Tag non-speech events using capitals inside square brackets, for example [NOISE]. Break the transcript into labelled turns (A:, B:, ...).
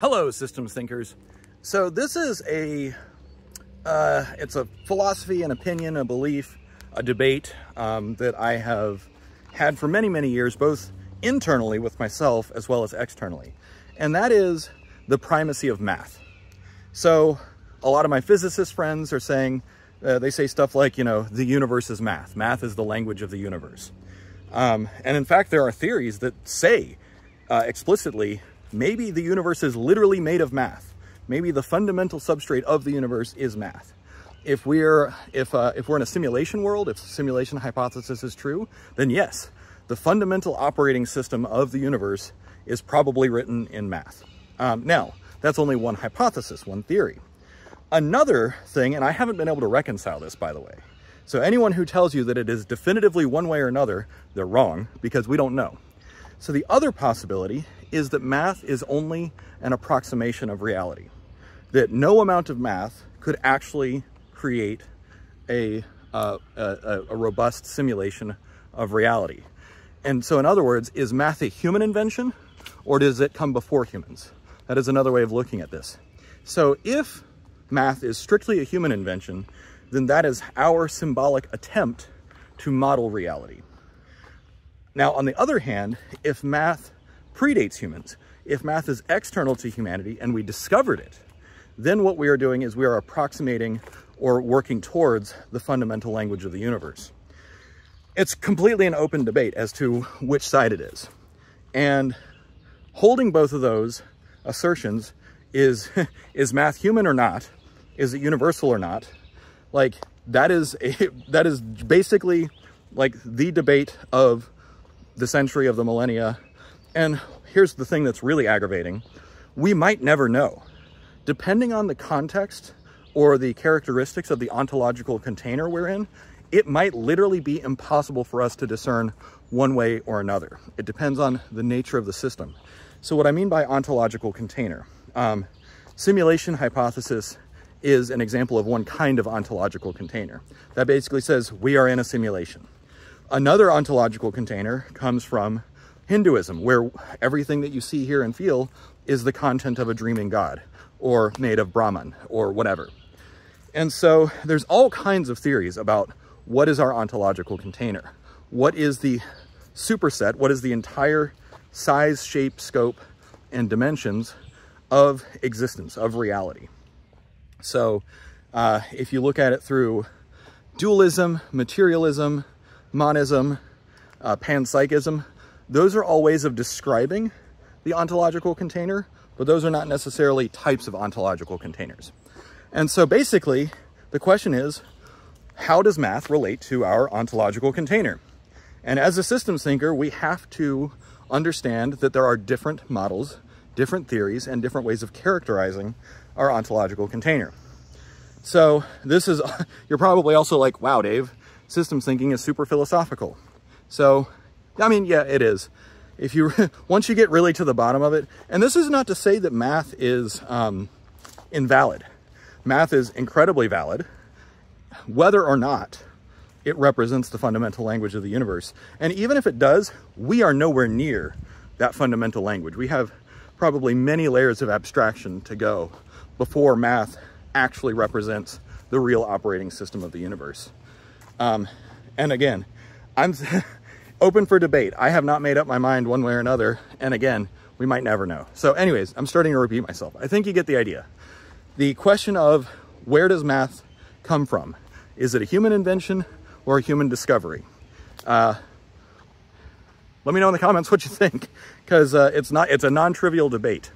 A: Hello, systems thinkers. So this is a, uh, it's a philosophy, an opinion, a belief, a debate um, that I have had for many, many years, both internally with myself as well as externally. And that is the primacy of math. So a lot of my physicist friends are saying, uh, they say stuff like, you know, the universe is math. Math is the language of the universe. Um, and in fact, there are theories that say uh, explicitly maybe the universe is literally made of math. Maybe the fundamental substrate of the universe is math. If we're, if, uh, if we're in a simulation world, if simulation hypothesis is true, then yes, the fundamental operating system of the universe is probably written in math. Um, now, that's only one hypothesis, one theory. Another thing, and I haven't been able to reconcile this, by the way. So anyone who tells you that it is definitively one way or another, they're wrong because we don't know. So the other possibility is that math is only an approximation of reality, that no amount of math could actually create a, uh, a, a robust simulation of reality. And so in other words, is math a human invention or does it come before humans? That is another way of looking at this. So if math is strictly a human invention, then that is our symbolic attempt to model reality. Now, on the other hand, if math predates humans. If math is external to humanity and we discovered it, then what we are doing is we are approximating or working towards the fundamental language of the universe. It's completely an open debate as to which side it is. And holding both of those assertions is, [LAUGHS] is math human or not? Is it universal or not? Like that is, a, [LAUGHS] that is basically like the debate of the century of the millennia and here's the thing that's really aggravating. We might never know. Depending on the context or the characteristics of the ontological container we're in, it might literally be impossible for us to discern one way or another. It depends on the nature of the system. So what I mean by ontological container, um, simulation hypothesis is an example of one kind of ontological container. That basically says we are in a simulation. Another ontological container comes from Hinduism, where everything that you see, hear, and feel is the content of a dreaming god or made of Brahman or whatever. And so there's all kinds of theories about what is our ontological container? What is the superset? What is the entire size, shape, scope, and dimensions of existence, of reality? So uh, if you look at it through dualism, materialism, monism, uh, panpsychism, those are all ways of describing the ontological container, but those are not necessarily types of ontological containers. And so basically, the question is, how does math relate to our ontological container? And as a systems thinker, we have to understand that there are different models, different theories, and different ways of characterizing our ontological container. So this is, [LAUGHS] you're probably also like, wow, Dave, systems thinking is super philosophical. So I mean, yeah, it is. If you, [LAUGHS] once you get really to the bottom of it, and this is not to say that math is um, invalid. Math is incredibly valid, whether or not it represents the fundamental language of the universe. And even if it does, we are nowhere near that fundamental language. We have probably many layers of abstraction to go before math actually represents the real operating system of the universe. Um, and again, I'm [LAUGHS] open for debate. I have not made up my mind one way or another. And again, we might never know. So anyways, I'm starting to repeat myself. I think you get the idea. The question of where does math come from? Is it a human invention or a human discovery? Uh, let me know in the comments what you think, because uh, it's not it's a non-trivial debate.